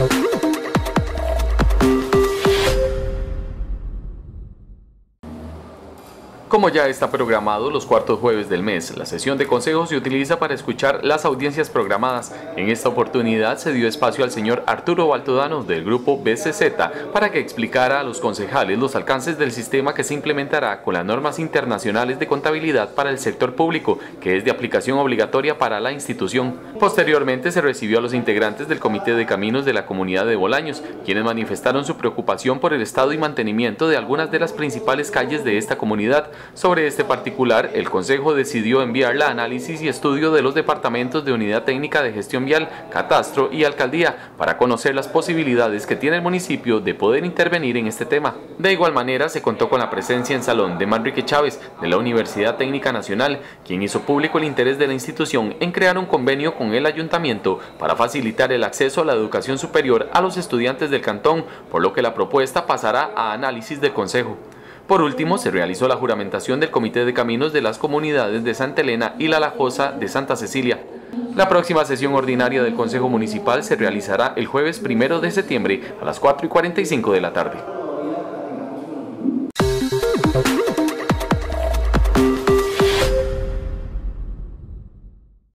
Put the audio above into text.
Thank you. Como ya está programado los cuartos jueves del mes, la sesión de consejo se utiliza para escuchar las audiencias programadas. En esta oportunidad se dio espacio al señor Arturo Baltodano del grupo BCZ para que explicara a los concejales los alcances del sistema que se implementará con las normas internacionales de contabilidad para el sector público, que es de aplicación obligatoria para la institución. Posteriormente se recibió a los integrantes del Comité de Caminos de la comunidad de Bolaños, quienes manifestaron su preocupación por el estado y mantenimiento de algunas de las principales calles de esta comunidad, sobre este particular, el Consejo decidió enviar la análisis y estudio de los departamentos de Unidad Técnica de Gestión Vial, Catastro y Alcaldía para conocer las posibilidades que tiene el municipio de poder intervenir en este tema. De igual manera, se contó con la presencia en salón de Manrique Chávez, de la Universidad Técnica Nacional, quien hizo público el interés de la institución en crear un convenio con el ayuntamiento para facilitar el acceso a la educación superior a los estudiantes del cantón, por lo que la propuesta pasará a análisis del Consejo. Por último, se realizó la juramentación del Comité de Caminos de las comunidades de Santa Elena y La Lajosa de Santa Cecilia. La próxima sesión ordinaria del Consejo Municipal se realizará el jueves 1 de septiembre a las 4 y 45 de la tarde.